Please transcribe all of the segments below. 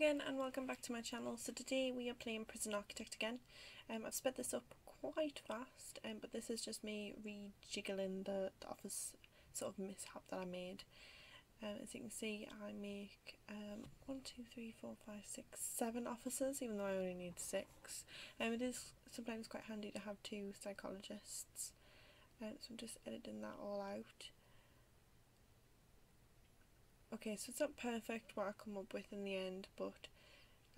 again and welcome back to my channel. So today we are playing Prison Architect again. Um, I've sped this up quite fast um, but this is just me rejiggling the, the office sort of mishap that I made. Um, as you can see I make um, 1, 2, 3, 4, 5, 6, 7 officers even though I only need 6. Um, it is sometimes quite handy to have two psychologists. Um, so I'm just editing that all out. Okay, so it's not perfect what I come up with in the end, but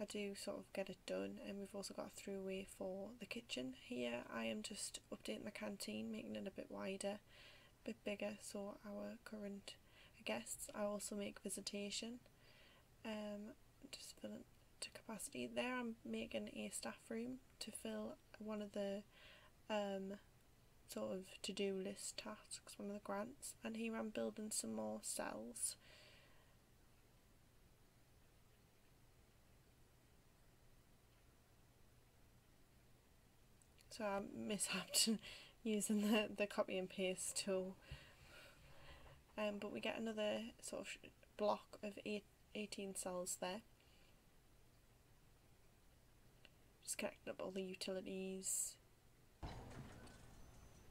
I do sort of get it done. And we've also got a throughway for the kitchen. Here I am just updating the canteen, making it a bit wider, a bit bigger, so our current guests. I also make visitation, um, just fill it to capacity. There I'm making a staff room to fill one of the um, sort of to-do list tasks, one of the grants. And here I'm building some more cells. So I mishapped using the, the copy and paste tool. Um, but we get another sort of block of eight, 18 cells there. Just connecting up all the utilities.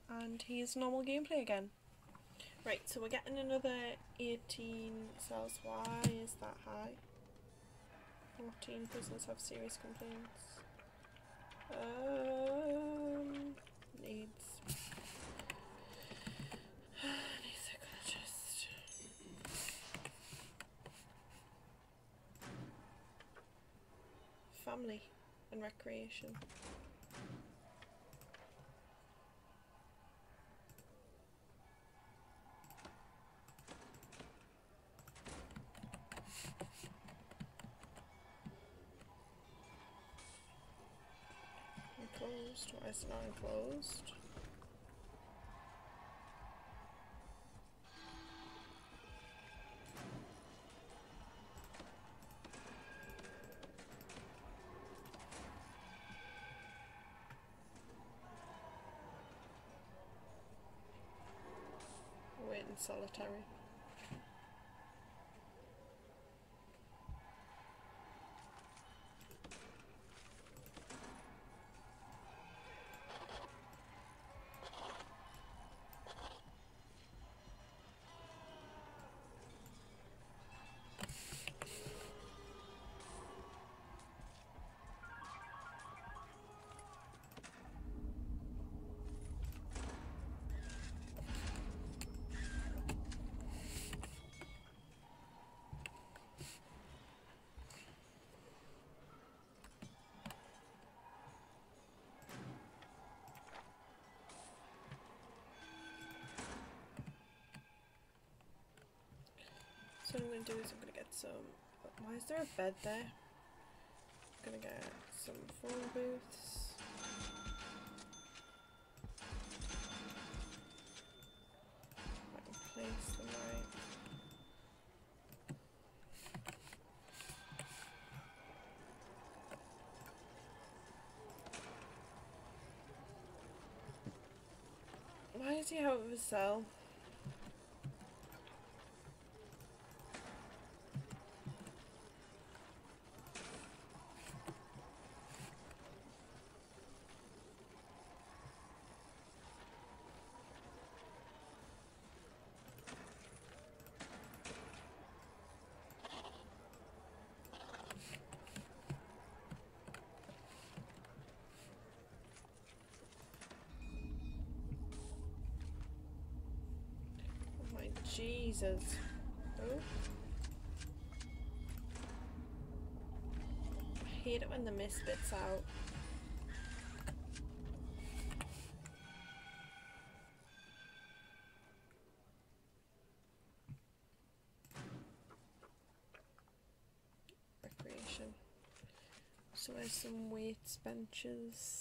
And here's normal gameplay again. Right, so we're getting another 18 cells. Why is that high? 14 prisoners have serious complaints. Um, needs. needs psychologist. Family and recreation. That's not enclosed. Wait in solitary. So what I'm going to do is I'm going to get some... Why is there a bed there? I'm going to get some phone booths. Place them right. Why does he have a cell? Oh my Jesus. Oh. I hate it when the mist spits out. Recreation. So there's some weights benches.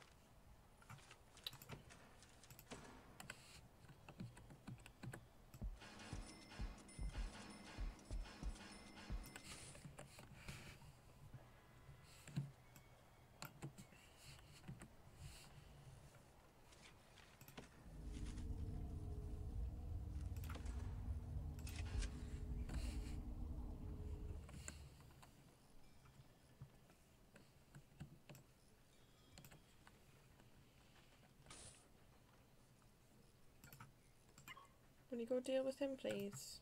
Will you go deal with him, please?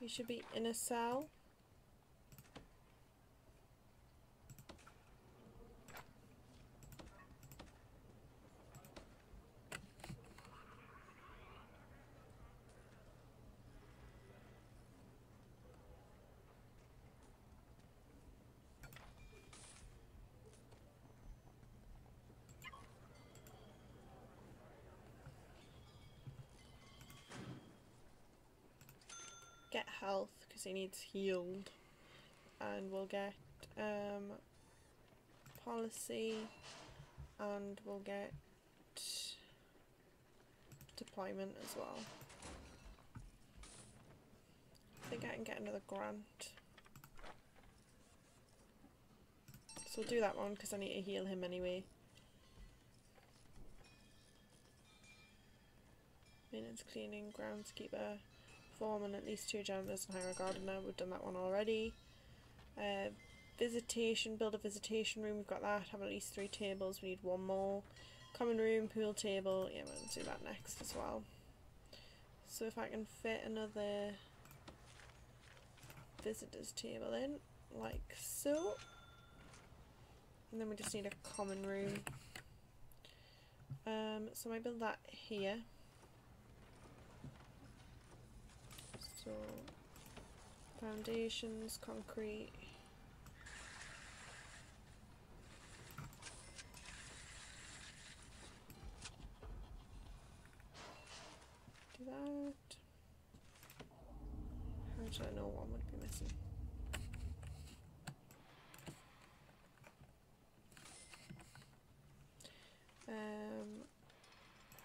He should be in a cell. get health because he needs healed and we'll get um, policy and we'll get deployment as well. I think I can get another grant. So we'll do that one because I need to heal him anyway. Maintenance, cleaning, groundskeeper foreman, at least two janitors and hire a gardener. We've done that one already. Uh, visitation, build a visitation room. We've got that. Have at least three tables. We need one more. Common room, pool table. Yeah, we'll do that next as well. So if I can fit another visitors table in, like so. And then we just need a common room. Um, so I build that here. So foundations, concrete. Do that. How should I know one would be missing? Um,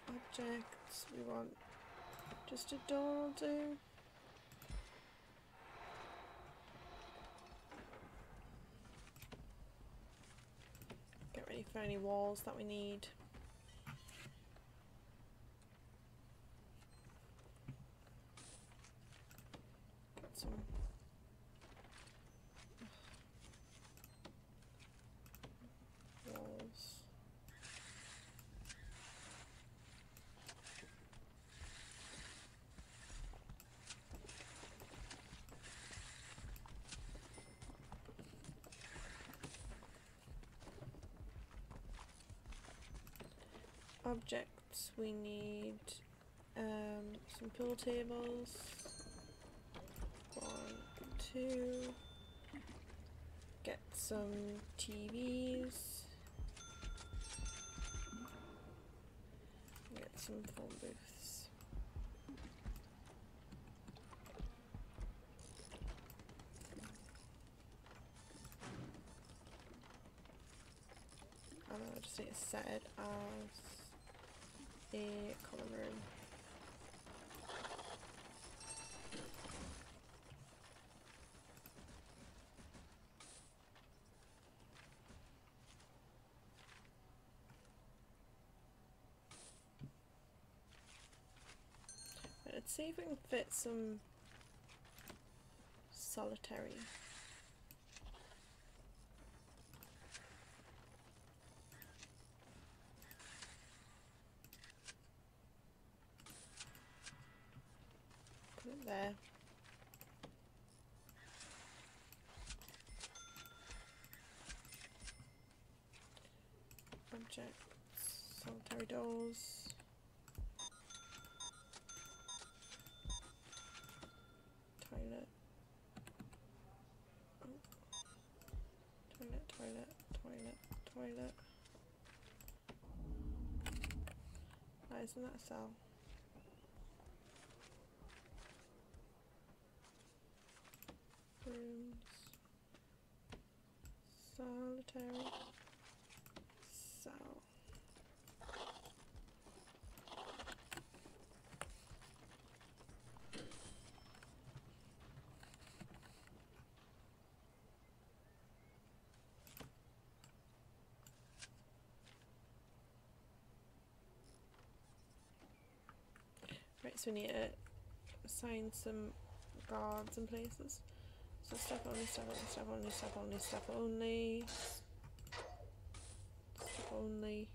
objects, we want just a door will do. For any walls that we need. Get some walls. We need um, some pool tables. One two. Get some TVs get some phone booths. I don't know, just need to set it as room. Let's see if we can fit some solitary. there. Objects, solitary doors. Toilet. Oh. Toilet, toilet, toilet, toilet. Why isn't that a cell? rooms. Solitary cell. So we need to assign some guards and places. So stuff only, stuff only, stuff only, stuff only, stuff only. Stuff only.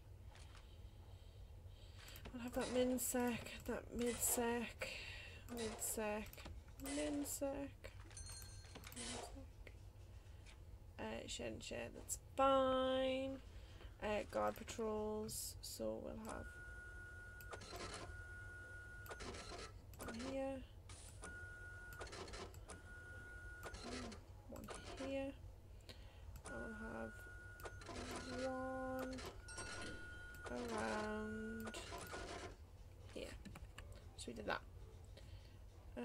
I'll have that min sec, that mid sec, mid sec, min sec. Uh, share and share, that's fine. Uh, guard patrols, so we'll have here, one here. I'll have one around here. So we did that. Uh,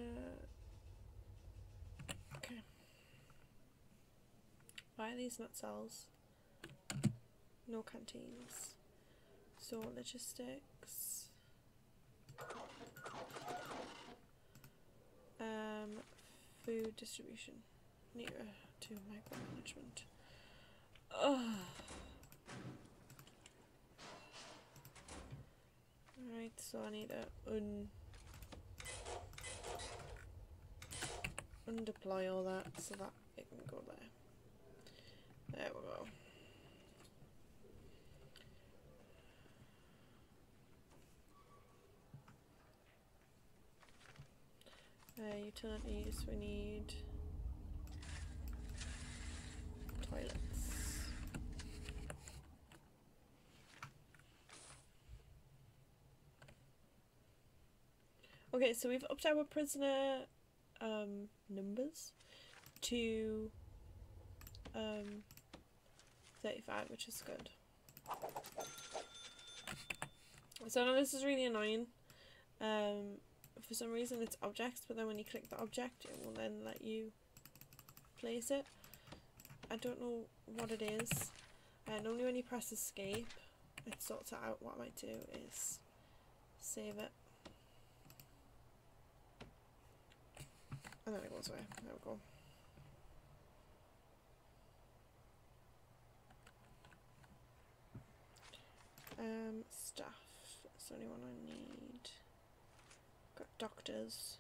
okay. Are these not cells? No canteens. So logistics. Um, food distribution. Near to micromanagement. Ugh. Right, so I need to un undeploy all that so that it can go there. There we go. Uh, utilities, we need toilets. Okay, so we've upped our prisoner um, numbers to um, 35, which is good. So now this is really annoying. Um, for some reason it's objects, but then when you click the object, it will then let you place it. I don't know what it is. and only when you press escape, it sorts it out. What I might do is save it. And then it goes away. There we go. Um, stuff. Is there anyone I need? Doctors.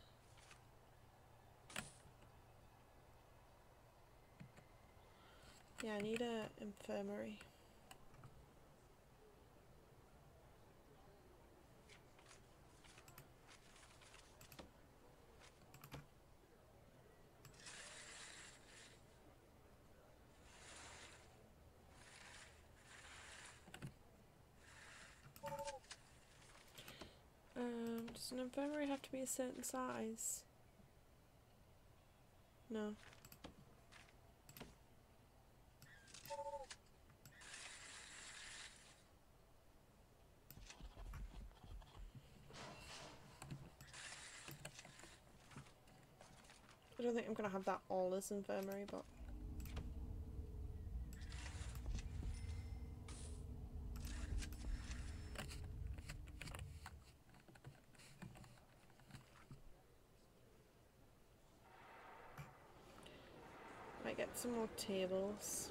Yeah, I need a infirmary. Um, does an infirmary have to be a certain size? No. I don't think I'm gonna have that all as infirmary, but might get some more tables.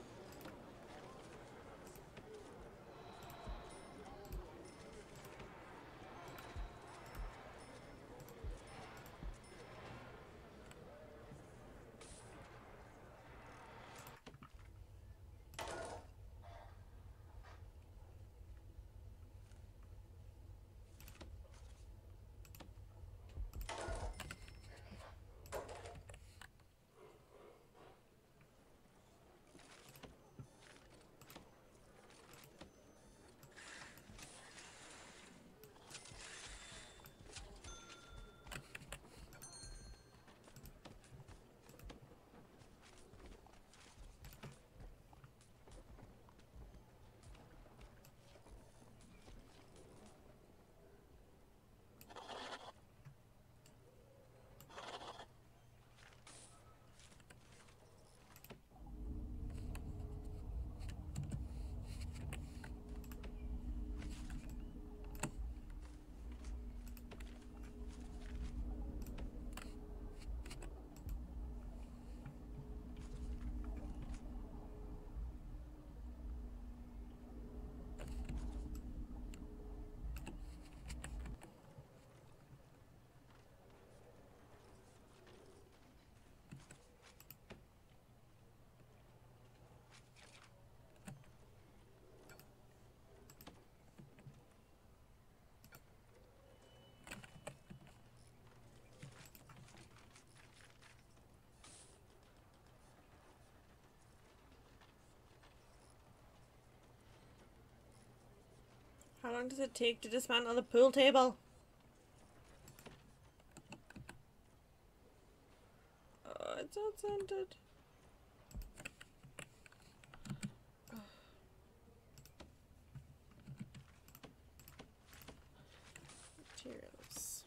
How long does it take to dismantle the pool table? Oh, it's not scented. Materials.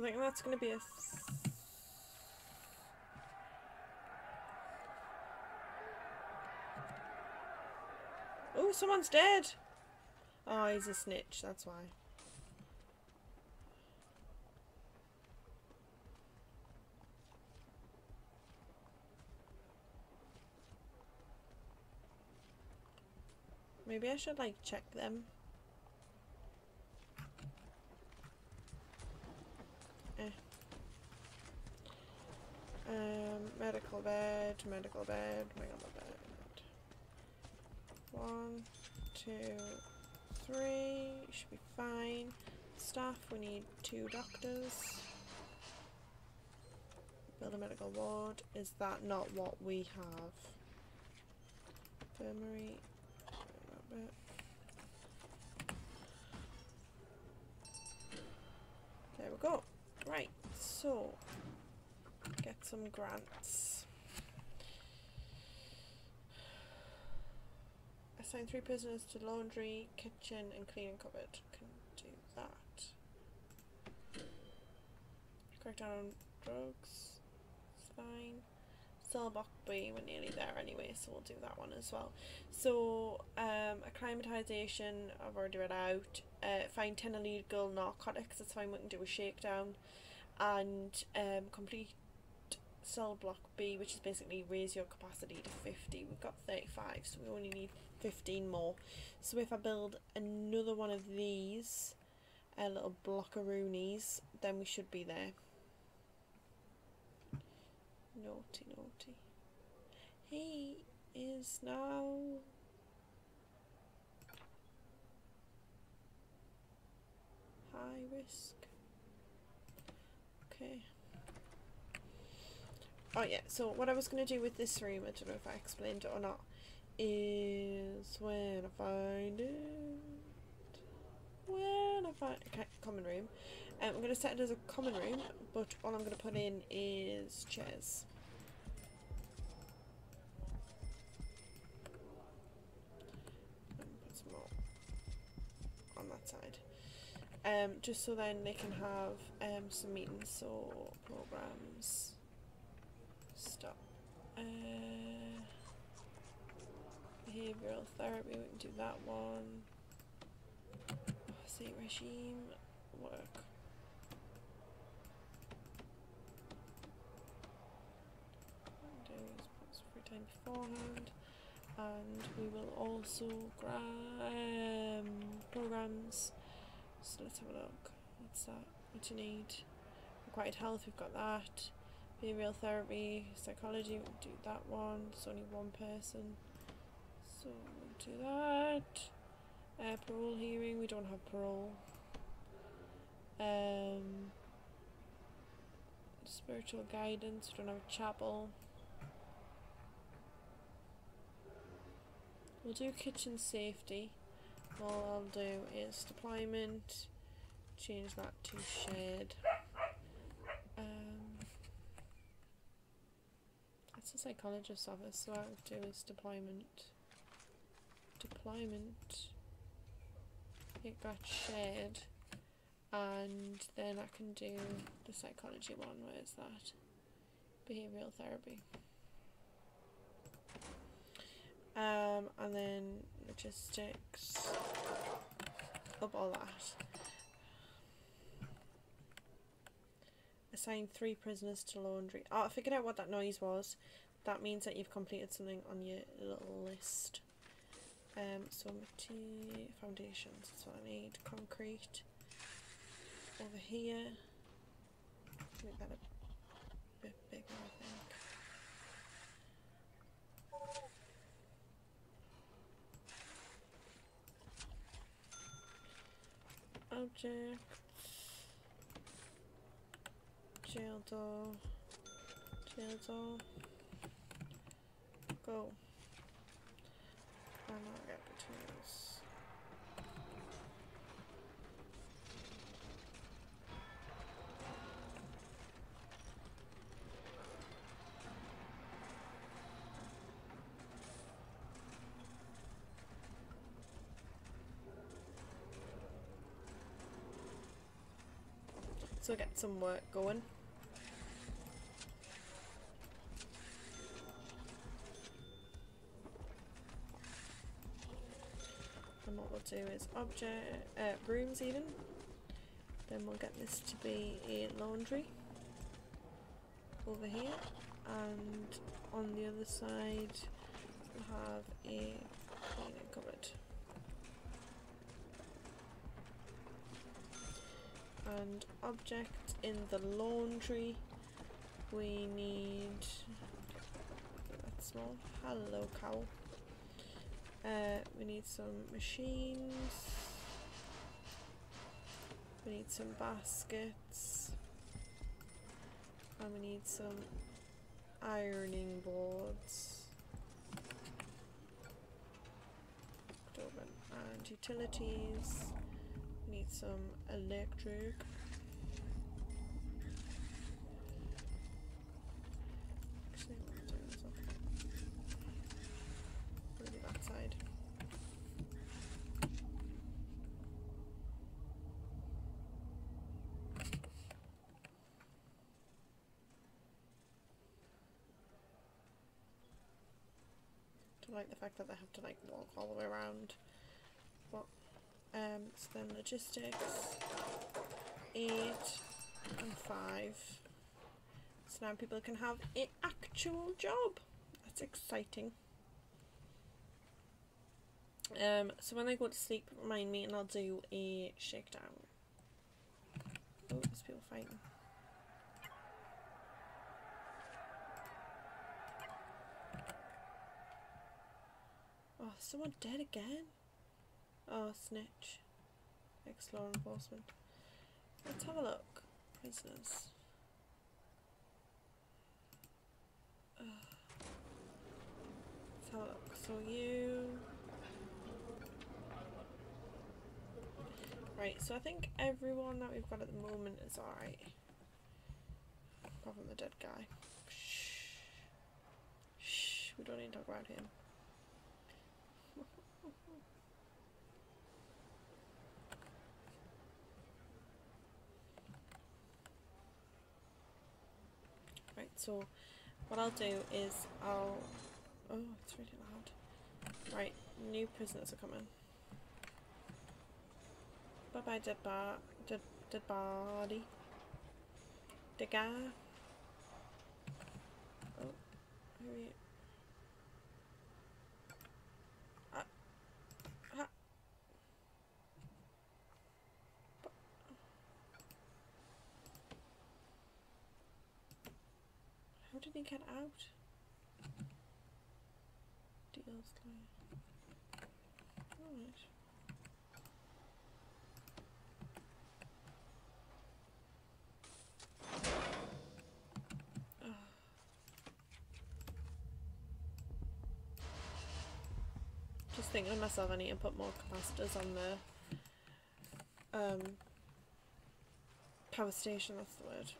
I think that's going to be a Oh, someone's dead. Oh, he's a snitch, that's why. Maybe I should like check them. Um, medical bed, medical bed, medical bed. One, two, three. Should be fine. Staff, we need two doctors. Build a medical ward. Is that not what we have? Infirmary. There we go. Right, so get some grants. Assign three prisoners to laundry, kitchen, and cleaning cupboard. Can do that. Crack down on drugs. It's fine. Cell block B, we're nearly there anyway, so we'll do that one as well. So, um, acclimatization, I've already read out. Uh, find 10 illegal narcotics, that's fine, we can do a shakedown. And um, complete cell block B, which is basically raise your capacity to 50. We've got 35, so we only need 15 more. So if I build another one of these, a little blockaroonies, then we should be there. Naughty, naughty. He is now... High risk. Okay. Oh yeah, so what I was going to do with this room, I don't know if I explained it or not, is when I find it. When I find okay, common room. Um, I'm going to set it as a common room, but all I'm going to put in is chairs. put some more on that side. Um, just so then they can have um, some meetings, or programs. Stop. Uh, behavioral therapy, we can do that one. Say regime, work. free time beforehand. And we will also grab um, programs. So let's have a look. What's that? What do you need? Required health, we've got that. Behavioral therapy, psychology, we'll do that one. It's only one person. So we'll do that. Uh, parole hearing, we don't have parole. Um, spiritual guidance, we don't have a chapel. We'll do kitchen safety. All I'll do is deployment, change that to shed. Um, that's a psychologist's office, so what I'll do is deployment. Deployment. It got shared. And then I can do the psychology one. Where is that? Behavioral therapy. Um, and then logistics, up all that. Assign three prisoners to laundry. Oh, I figured out what that noise was. That means that you've completed something on your little list. Um, so foundations, that's what I need. Concrete. Over here. Make that a bit bigger, I think. Objects. Jail door. Jail. Go. Get the tools. So get some work going. Do is object uh, rooms even. Then we'll get this to be a laundry over here, and on the other side we'll have a cleaning cupboard. and object in the laundry we need that small hello cow uh, we need some machines. We need some baskets. And we need some ironing boards. And utilities. Need some electric. Actually, I'm doing this off. Maybe that side. To like the fact that they have to like walk all the way around. But um, so then logistics, 8 and 5. So now people can have an actual job. That's exciting. Um, so when I go to sleep, remind me and I'll do a shakedown. Oh, there's people fighting. Oh, someone dead again? Oh, snitch. Ex-law enforcement. Let's have a look. Prisoners. Look. So you... Right, so I think everyone that we've got at the moment is alright. Apart from the dead guy. Shh. Shh. We don't need to talk about him. Right, so what I'll do is I'll... Oh, it's really loud. Right, new prisoners are coming. Bye bye, dead, bar dead, dead body. Dead guy. Oh, who are? Ah. Ah. But- How did he get out? Deals. Alright. Just thinking to myself, I need to put more capacitors on the um, power station. That's the word.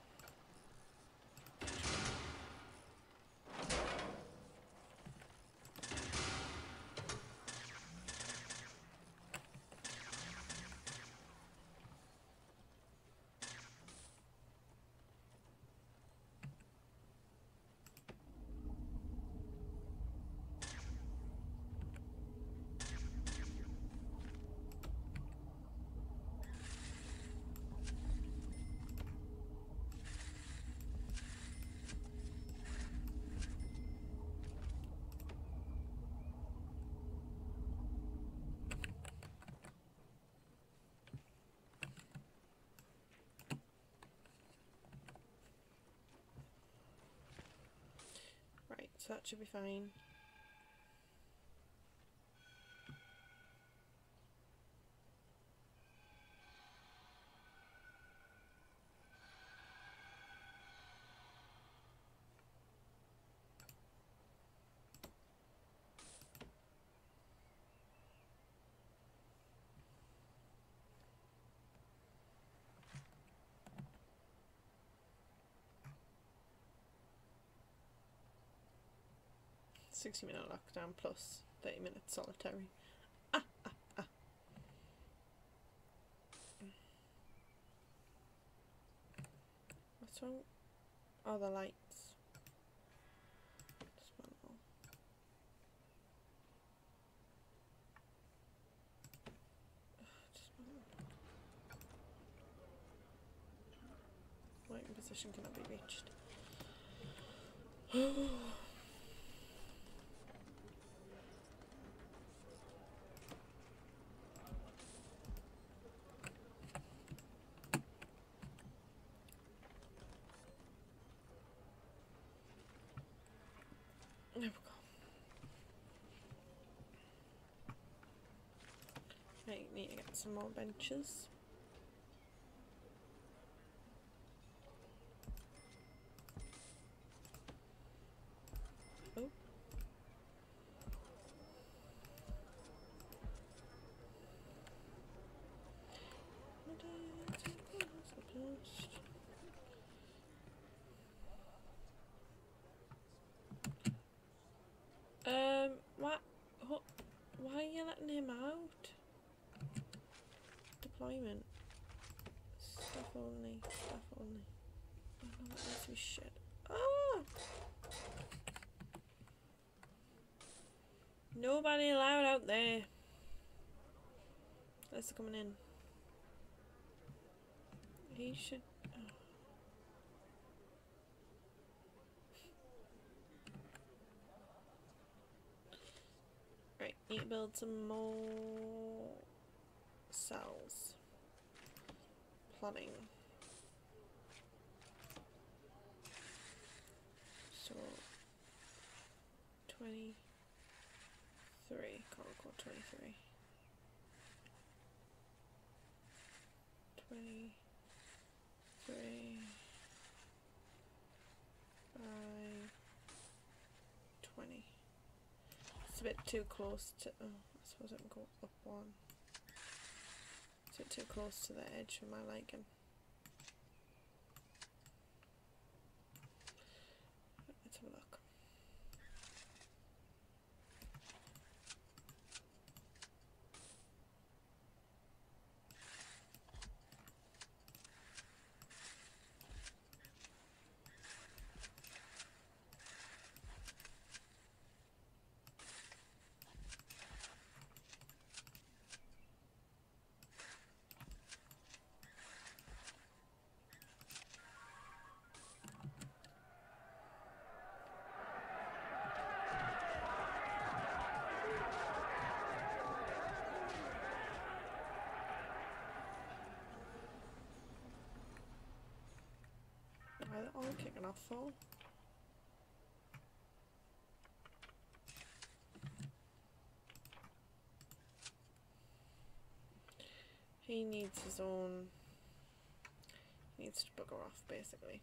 Right, so that should be fine. 60 minute lockdown plus 30 minutes solitary. Ah, ah, ah. What's wrong? Oh, the lights. Lighting position cannot be reached. There we go. Right, need to get some more benches. Oh. Um, what? What? Why are you letting him out? Deployment. Stuff only. Stuff only. Oh makes me shit. Ah! Nobody allowed out there. That's coming in. He should. oh. Right, need to build some more cells. Plumbing. So, 23. Coral Core 23. 23. 5. 20. It's a bit too close to. Oh, I suppose it can go up one. It's a bit too close to the edge for my liking. Let's have a look. Why are they all for? He needs his own. He needs to bugger off, basically.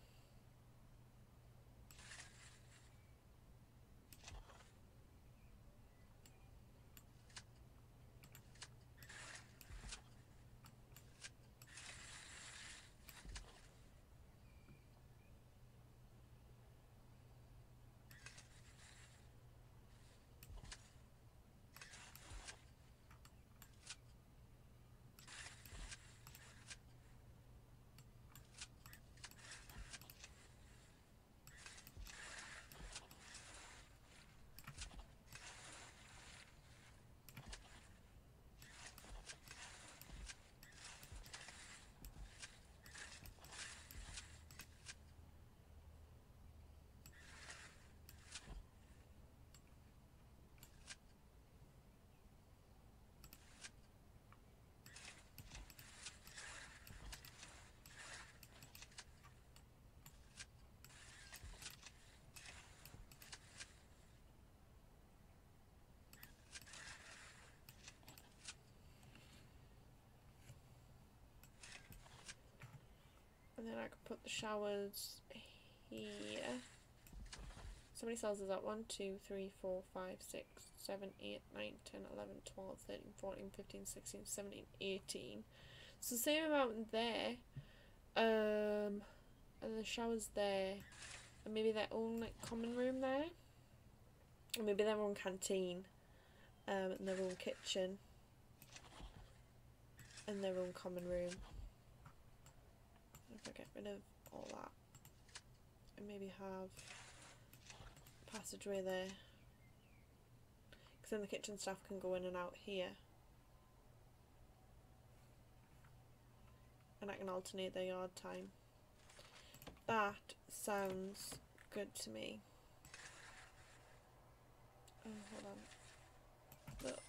Then I could put the showers here. So many cells is that? 1, 2, 3, 4, 5, 6, 7, 8, 9, 10, 11, 12, 13, 14, 15, 16, 17, 18. So same amount there. Um, and the showers there. And maybe their own like common room there. or maybe their own canteen um, and their own kitchen and their own common room. If I get rid of all that and maybe have passageway there because then the kitchen staff can go in and out here and I can alternate their yard time. That sounds good to me. Oh, hold on. Look.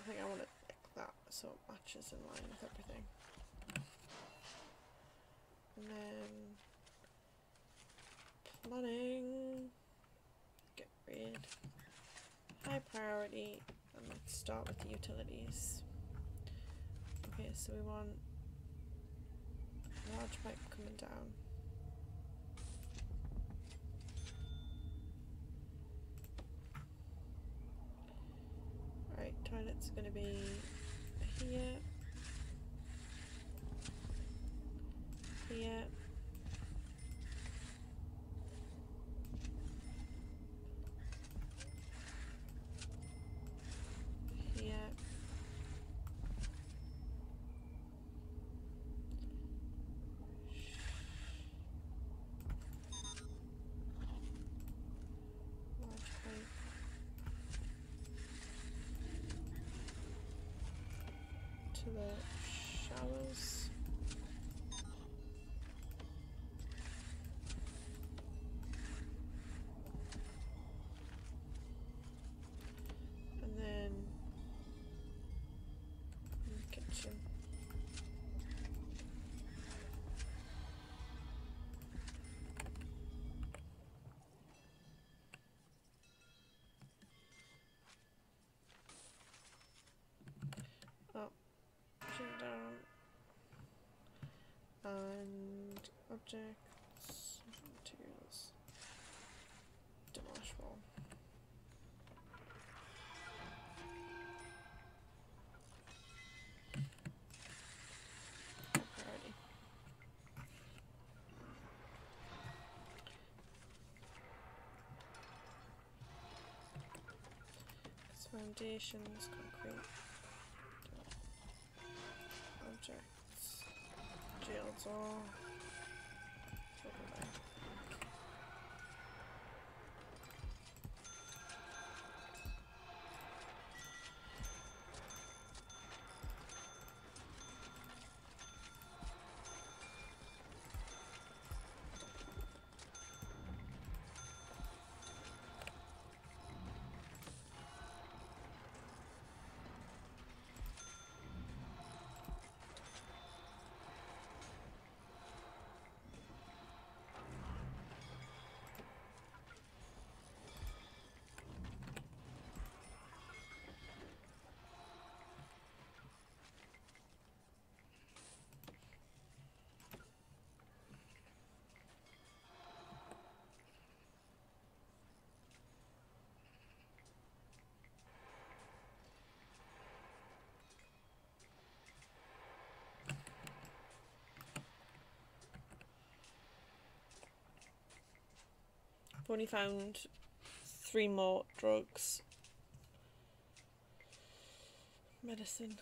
I think I want to pick that so it matches in line with everything. And then planning. Get rid. High priority. And let's start with the utilities. Okay, so we want large pipe coming down. Right, toilet's gonna be here, pipe. To the showers. And objects, materials, demolish wall. Foundations, concrete, jail I've only found three more drugs. Medicine.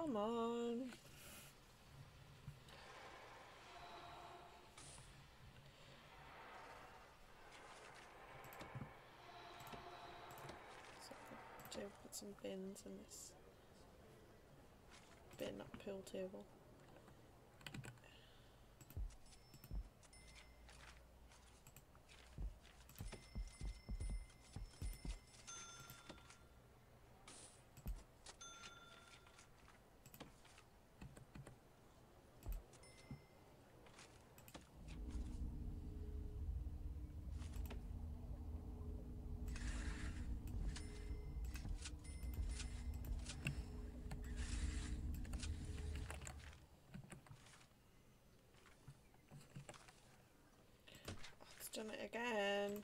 Come on. So, put some bins in this bin up pill table. Done it again.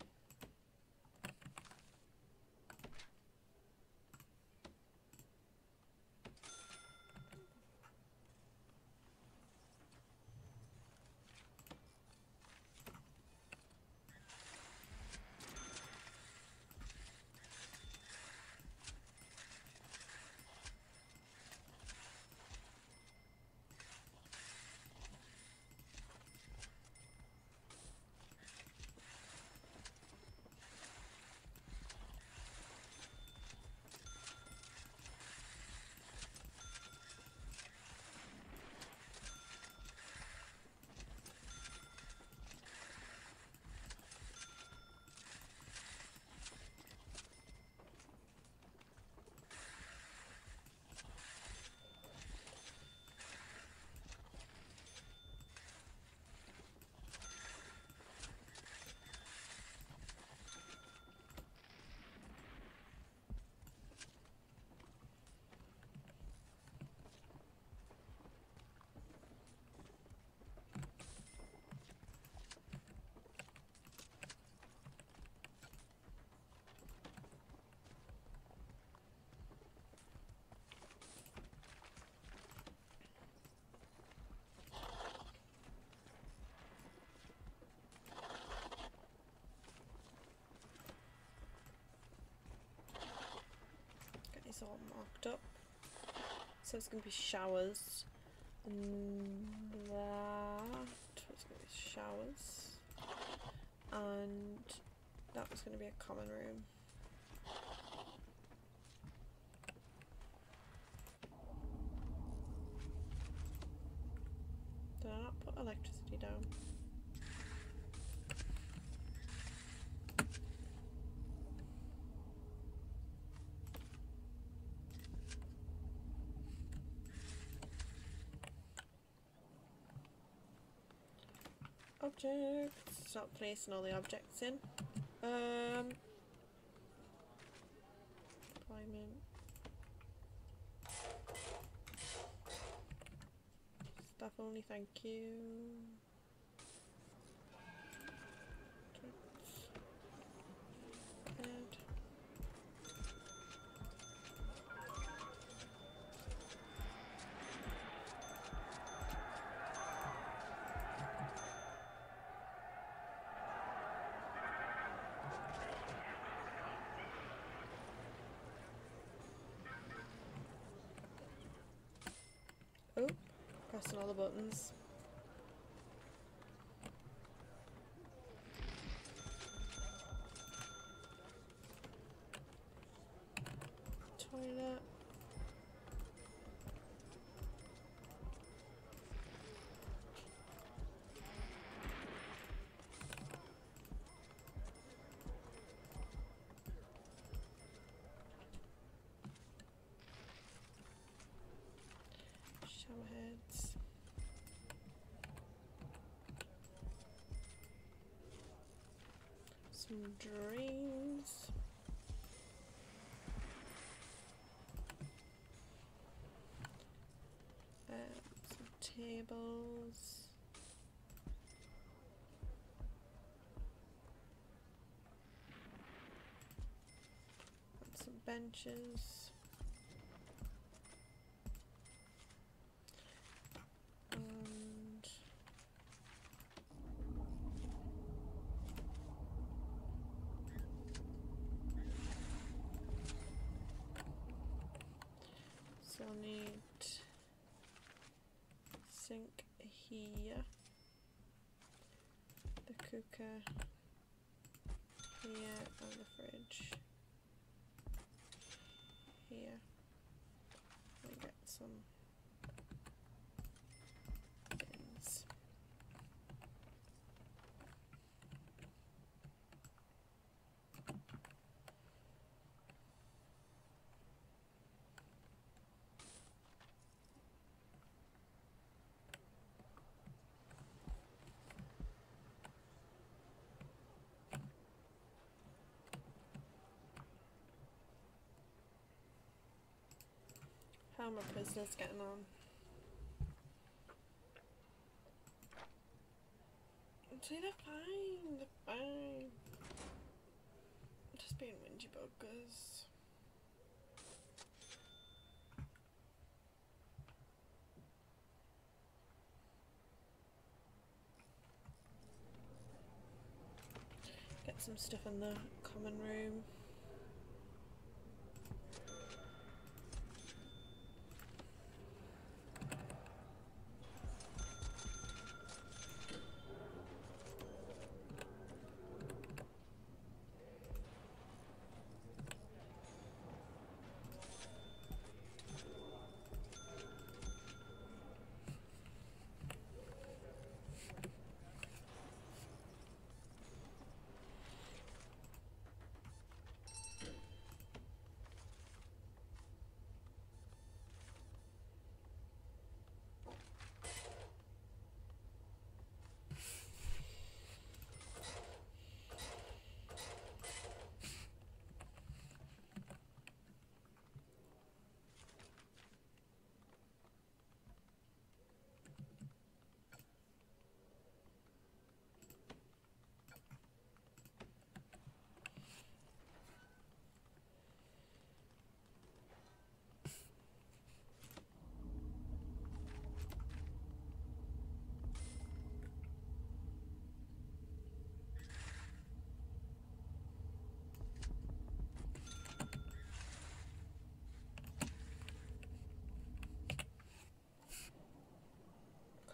Is all marked up. So it's going to be showers. And that was going to be showers. And that was going to be a common room. Did I not put electricity down? Objects. Start placing all the objects in. Um, deployment. Stuff only, thank you. Pressing all the buttons. Some drains. Um, some tables. And some benches. sink here, the cooker here, the fridge. here and get some bins. How my prisoners getting on? See, they're fine, they're fine. Just being whingy buggers. Get some stuff in the common room.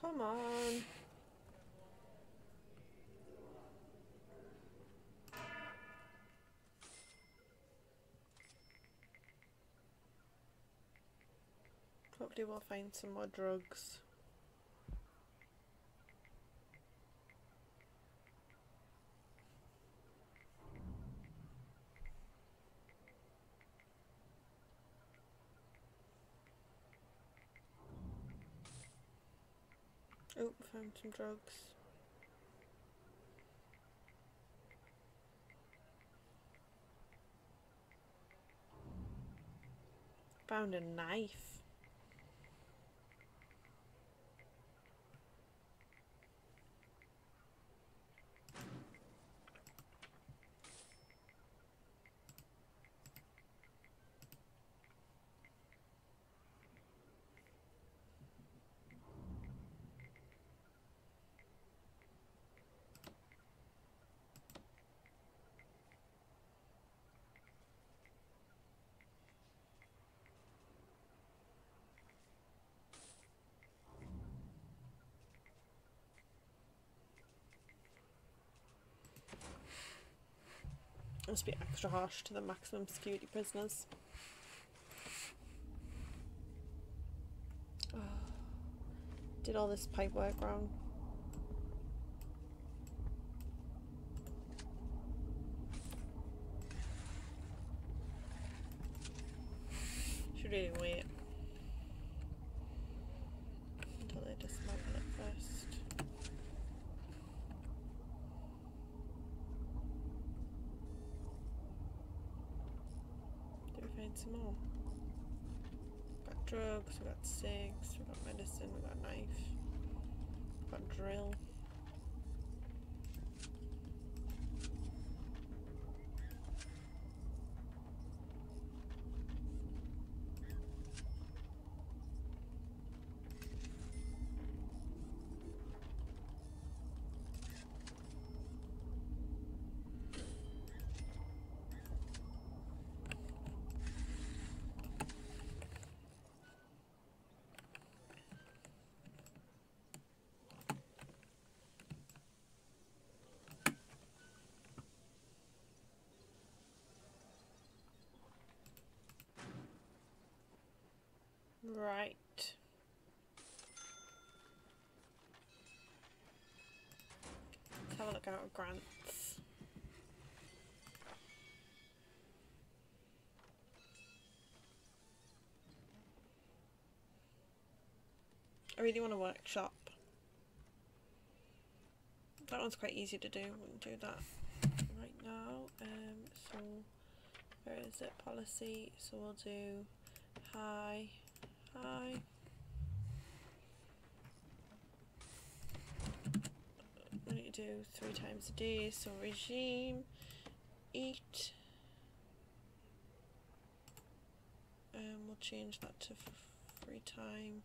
Come on. Hopefully we'll find some more drugs. Oh, found some drugs. Found a knife. Must be extra harsh to the maximum security prisoners. Did all this pipe work wrong? Should really wait Right. Let's have a look at grants. I really want a workshop. That one's quite easy to do. We can do that right now. Um, so where is it? Policy. So we'll do hi, hi. We need to do three times a day. So regime, eat. Um, we'll change that to free time.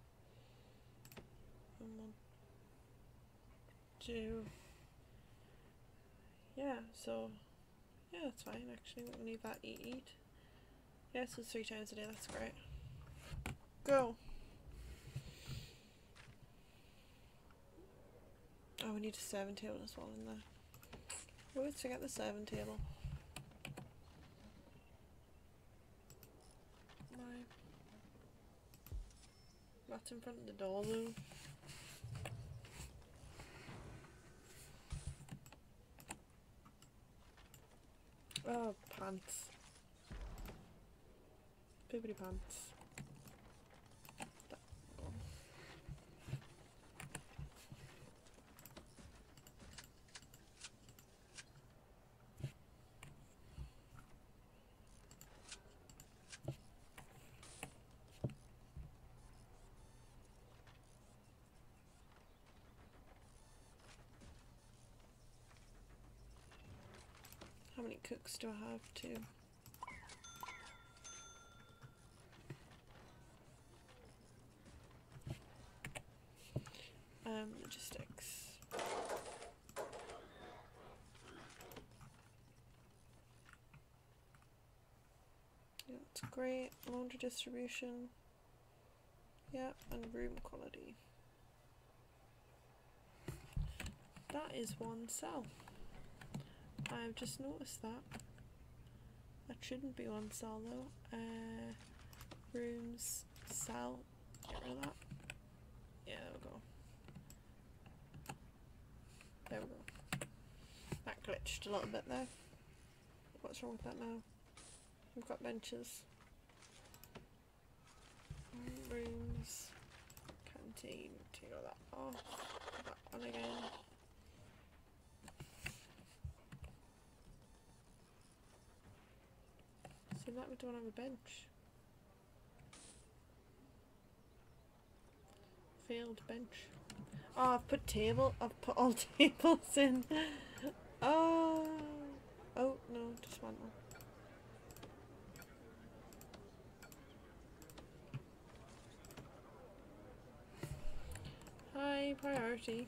And we'll do yeah, so yeah, that's fine actually. We'll leave that eat eat. Yeah, so three times a day, that's great. Go. Oh, we need a serving table as well in there. We always forget the serving table. My That's in front of the door though. Oh, pants. Poopity pants. How many cooks do I have? Two. Um, logistics. Yeah, that's great. Laundry distribution. Yeah, and room quality. That is one cell. I've just noticed that. That shouldn't be one cell though. Uh, rooms, cell, get rid of that. Yeah, there we go. There we go. That glitched a little bit there. What's wrong with that now? We've got benches. Rooms, canteen, take all that off. That one again. That we don't have a bench. Failed bench. Oh, I've put table. I've put all tables in. Oh. Oh, no, just one more. High priority.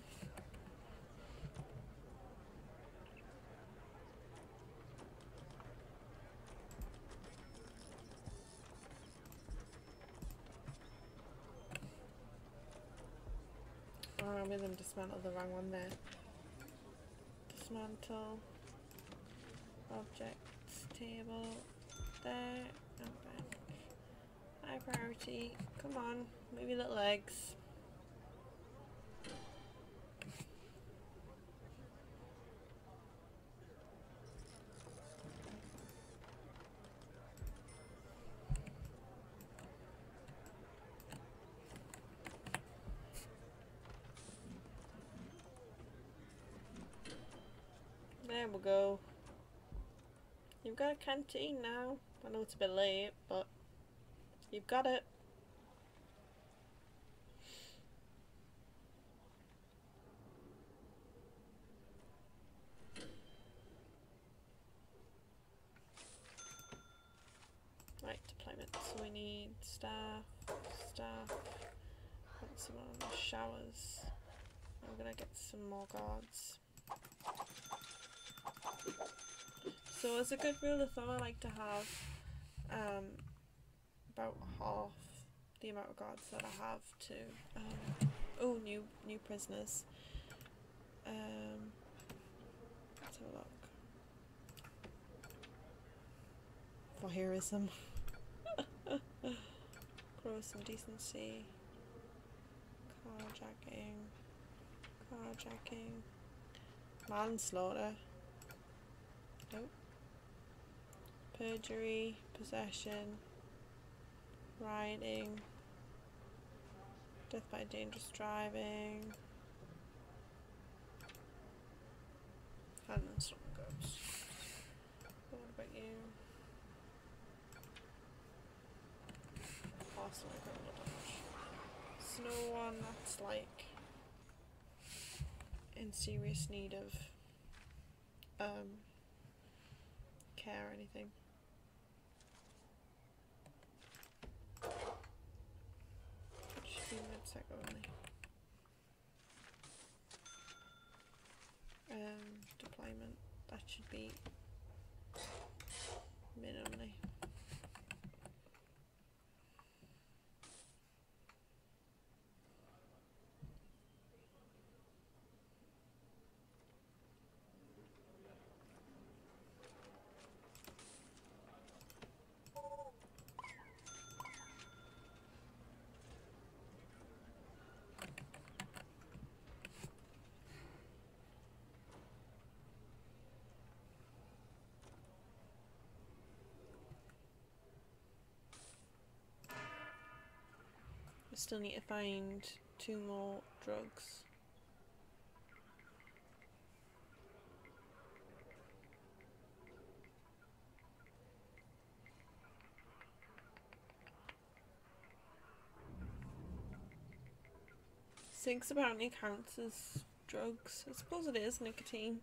Oh, I made them dismantle the wrong one there. Dismantle. Objects. Table. There. And bench. High priority. Come on. Move your little legs. There we go. You've got a canteen now. I know it's a bit late, but you've got it. Right, deployment. So we need staff, staff, put some showers. I'm gonna get some more guards. So as a good rule of thumb, I like to have um, about half the amount of guards that I have to. Um, oh, new new prisoners. Um, let's have a look. For heroism. gross some decency, carjacking, carjacking, manslaughter, perjury, possession, rioting, death by dangerous driving, handling stolen goods. What about you? Arsenal criminal damage. Snow one that's like in serious need of um care or anything. Only. Um, deployment, that should be mid still need to find two more drugs. Cigs apparently counts as drugs. I suppose it is nicotine.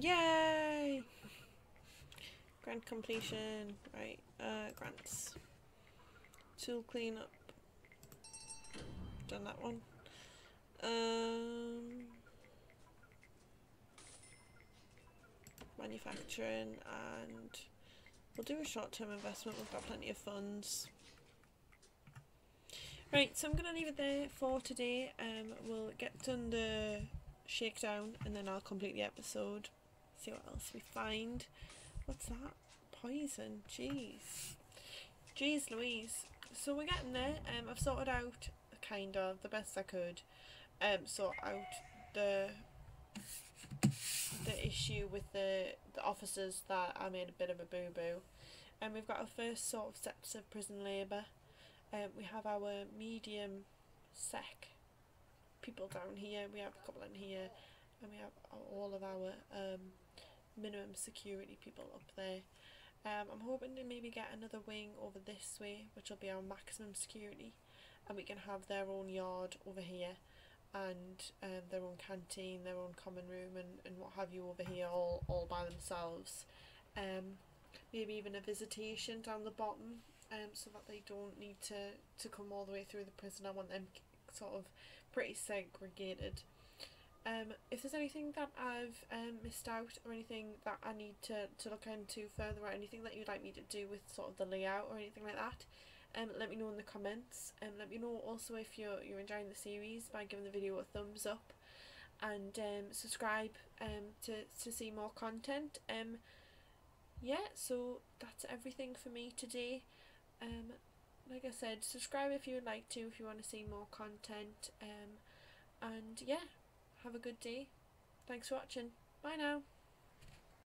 Yay! Grant completion. Right, uh, grants. Tool cleanup. Done that one. Um, manufacturing and we'll do a short-term investment. We've got plenty of funds. Right, so I'm going to leave it there for today. Um, we'll get done the shakedown and then I'll complete the episode. See what else we find. What's that? Poison. Jeez. Jeez Louise. So we're getting there. Um, I've sorted out, kind of, the best I could, um, sort out the the issue with the, the officers that I made a bit of a boo-boo. And we've got our first sort of steps of prison labour. Um, we have our medium sec people down here. We have a couple in here. And we have all of our um, minimum security people up there. Um, I'm hoping to maybe get another wing over this way, which will be our maximum security, and we can have their own yard over here, and um, their own canteen, their own common room, and, and what have you over here, all all by themselves. Um, maybe even a visitation down the bottom, um, so that they don't need to to come all the way through the prison. I want them sort of pretty segregated. Um, if there's anything that I've um, missed out or anything that I need to, to look into further or anything that you'd like me to do with sort of the layout or anything like that, um, let me know in the comments and let me know also if you're, you're enjoying the series by giving the video a thumbs up and um, subscribe um, to, to see more content. Um, yeah, so that's everything for me today. Um, like I said, subscribe if you would like to, if you want to see more content. Um, and yeah, have a good day. Thanks for watching. Bye now.